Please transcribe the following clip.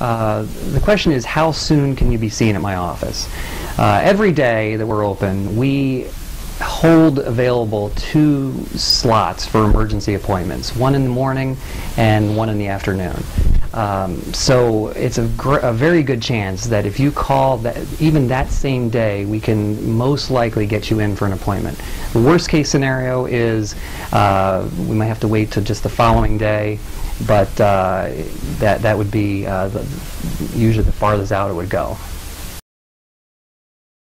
uh, the question is how soon can you be seen at my office? Uh, every day that we're open, we hold available two slots for emergency appointments, one in the morning and one in the afternoon. Um, so it's a, a very good chance that if you call that, even that same day, we can most likely get you in for an appointment. The worst case scenario is uh, we might have to wait till just the following day, but uh, that that would be uh, the, usually the farthest out it would go.